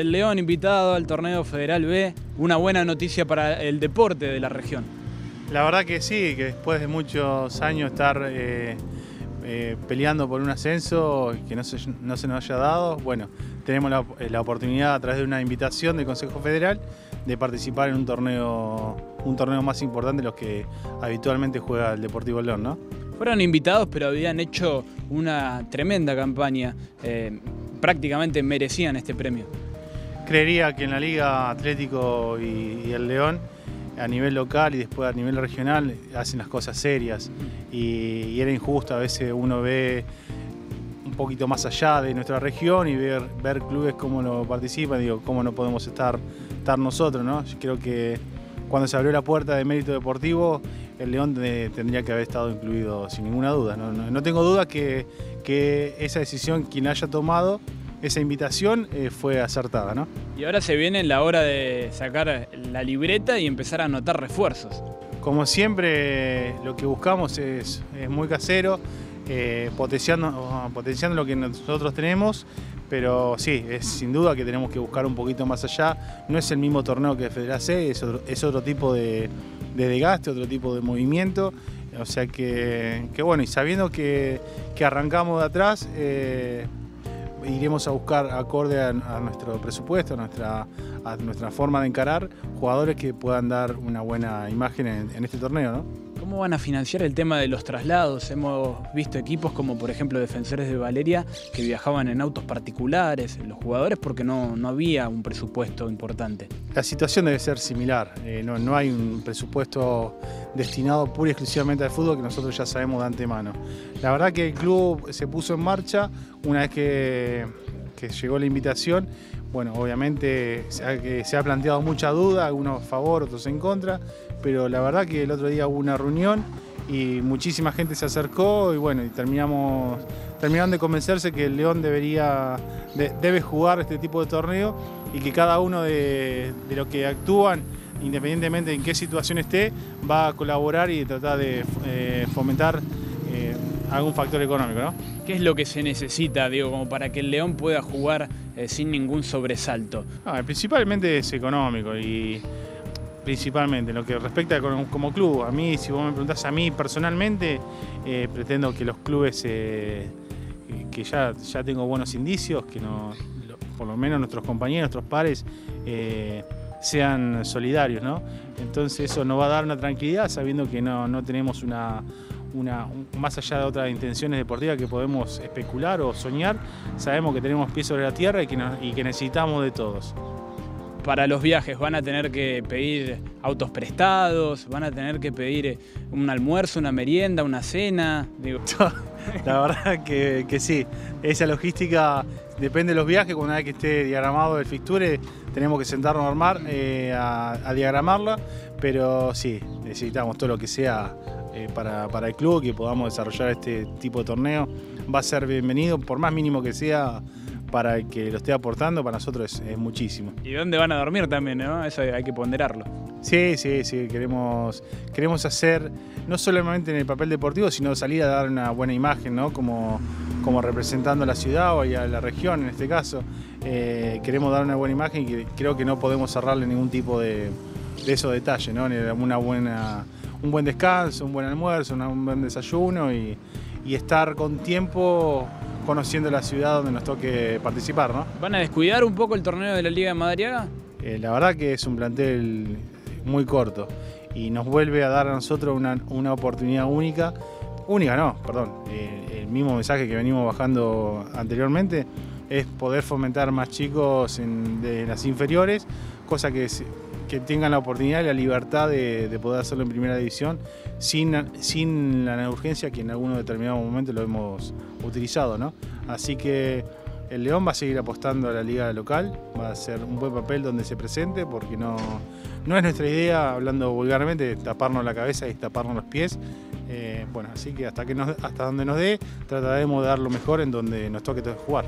El León invitado al torneo Federal B, una buena noticia para el deporte de la región. La verdad que sí, que después de muchos años estar eh, eh, peleando por un ascenso que no se, no se, nos haya dado, bueno, tenemos la, la, oportunidad a través de una invitación del Consejo Federal de participar en un torneo, un torneo más importante de los que habitualmente juega el Deportivo León, ¿no? Fueron invitados, pero habían hecho una tremenda campaña. Eh, prácticamente merecían este premio. Creería que en la Liga Atlético y, el León, a nivel local y después a nivel regional, hacen las cosas serias. Y, y, era injusto, a veces uno ve un poquito más allá de nuestra región y ver, ver clubes cómo lo participan, digo, cómo no podemos estar, estar nosotros, ¿no? Creo que cuando se abrió la puerta de mérito deportivo, el León tendría que haber estado incluido sin ninguna duda. No, no, no tengo duda que, que, esa decisión, quien haya tomado esa invitación, eh, fue acertada. ¿no? Y ahora se viene la hora de sacar la libreta y empezar a anotar refuerzos. Como siempre, lo que buscamos es, es muy casero, eh, potenciando, potenciando lo que nosotros tenemos, pero sí, es sin duda que tenemos que buscar un poquito más allá. No es el mismo torneo que Federal C, es otro, es otro tipo de, de, desgaste, otro tipo de movimiento. O sea que, que bueno, y sabiendo que, que, arrancamos de atrás, eh, iremos a buscar acorde a, nuestro presupuesto, a nuestra, a nuestra forma de encarar, jugadores que puedan dar una buena imagen en, en este torneo. ¿no? ¿Cómo van a financiar el tema de los traslados? Hemos visto equipos como por ejemplo Defensores de Valeria que viajaban en autos particulares, los jugadores porque no, no había un presupuesto importante. La situación debe ser similar, eh, no, no, hay un presupuesto destinado pura y exclusivamente al fútbol que nosotros ya sabemos de antemano. La verdad que el club se puso en marcha una vez que, que llegó la invitación, bueno, obviamente se ha, se ha, planteado mucha duda, algunos a favor, otros en contra, pero la verdad que el otro día hubo una reunión y muchísima gente se acercó y bueno, y terminamos, terminaron de convencerse que el León debería, de, debe jugar este tipo de torneo y que cada uno de, de los que actúan, independientemente de en qué situación esté, va a colaborar y tratar de eh, fomentar eh, algún factor económico, ¿no? ¿Qué es lo que se necesita, digo, como para que el León pueda jugar eh, sin ningún sobresalto? Ah, principalmente es económico y principalmente lo que respecta como, como, club. A mí, si vos me preguntás a mí personalmente, eh, pretendo que los clubes, eh, que ya, ya tengo buenos indicios, que no, por lo menos nuestros compañeros, nuestros pares, eh, sean solidarios, ¿no? Entonces eso nos va a dar una tranquilidad sabiendo que no, no tenemos una, una, más allá de otras intenciones deportivas que podemos especular o soñar, sabemos que tenemos pies sobre la tierra y que, nos, y que necesitamos de todos. Para los viajes van a tener que pedir autos prestados, van a tener que pedir un almuerzo, una merienda, una cena. Digo. La verdad que, que, sí, esa logística depende de los viajes, cuando vez que esté diagramado el fixture tenemos que sentarnos a armar, eh, a, a diagramarla, pero sí, necesitamos todo lo que sea eh, para, para, el club, que podamos desarrollar este tipo de torneo. Va a ser bienvenido, por más mínimo que sea, para el que lo esté aportando, para nosotros es, es muchísimo. ¿Y dónde van a dormir también? ¿no? Eso hay que ponderarlo. Sí, sí, sí, queremos, queremos hacer, no solamente en el papel deportivo, sino salir a dar una buena imagen, ¿no? Como, como representando a la ciudad o a la región en este caso. Eh, queremos dar una buena imagen y creo que no podemos cerrarle ningún tipo de, de esos detalles, ¿no? Una buena un buen descanso, un buen almuerzo, un buen desayuno y, y, estar con tiempo conociendo la ciudad donde nos toque participar. ¿no? ¿Van a descuidar un poco el torneo de la Liga de Madariaga? Eh, la verdad que es un plantel muy corto y nos vuelve a dar a nosotros una, una oportunidad única. Única no, perdón, eh, el mismo mensaje que venimos bajando anteriormente es poder fomentar más chicos en, de las inferiores, cosa que que tengan la oportunidad y la libertad de, de, poder hacerlo en primera división sin, sin la urgencia que en algún determinado momento lo hemos utilizado. ¿no? Así que el León va a seguir apostando a la liga local, va a ser un buen papel donde se presente porque no, no es nuestra idea, hablando vulgarmente, taparnos la cabeza y taparnos los pies. Eh, bueno, así que hasta, que hasta donde nos dé, trataremos de dar lo mejor en donde nos toque jugar.